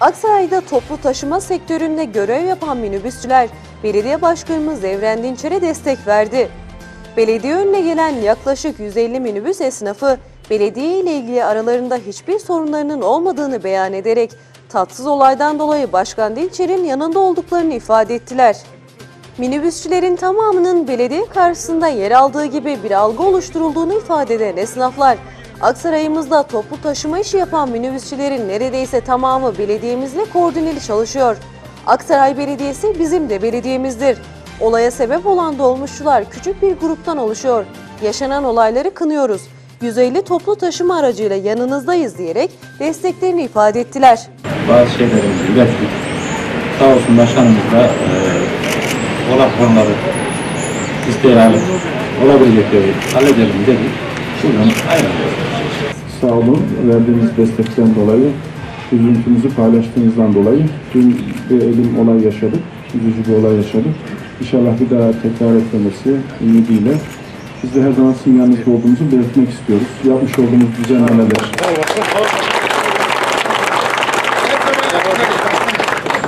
Aksaray'da toplu taşıma sektöründe görev yapan minibüsçüler, belediye başkanımız Evren Dinçer'e destek verdi. Belediye önüne gelen yaklaşık 150 minibüs esnafı, belediye ile ilgili aralarında hiçbir sorunlarının olmadığını beyan ederek, tatsız olaydan dolayı Başkan Dinçer'in yanında olduklarını ifade ettiler. Minibüsçülerin tamamının belediye karşısında yer aldığı gibi bir algı oluşturulduğunu ifade eden esnaflar, Aksaray'ımızda toplu taşıma işi yapan minibüsçülerin neredeyse tamamı belediyemizle koordineli çalışıyor. Aksaray Belediyesi bizim de belediyemizdir. Olaya sebep olan dolmuşçular küçük bir gruptan oluşuyor. Yaşanan olayları kınıyoruz. 150 toplu taşıma aracıyla yanınızdayız diyerek desteklerini ifade ettiler. bazı şeylerimizi ilettik. Sağ olsun başkanımız da e, isteği alıp olabilecekleri halledelim dedi. Buradan ayrılıyoruz. Sağ olun. Verdiğiniz destekten dolayı, üzüntümüzü paylaştığınızdan dolayı dün bir elim olay yaşadık. Üzücü bir olay yaşadık. İnşallah bir daha tekrar etmemesi ümidiyle biz de her zaman sizin yanınızda olduğumuzu belirtmek istiyoruz. Yapmış olduğumuz düzenlemeler,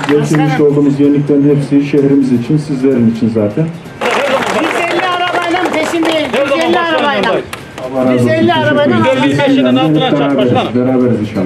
getirmiş olduğumuz yeniliklerin hepsi şehrimiz için, sizlerin için zaten. 150 arabayla peşindeyiz. 150 arabayla. Allah razı olsun. 150 arabayla Teşekkür ederim. Güzel bir taşının altına çarp Beraberiz, başkanım. beraberiz inşallah.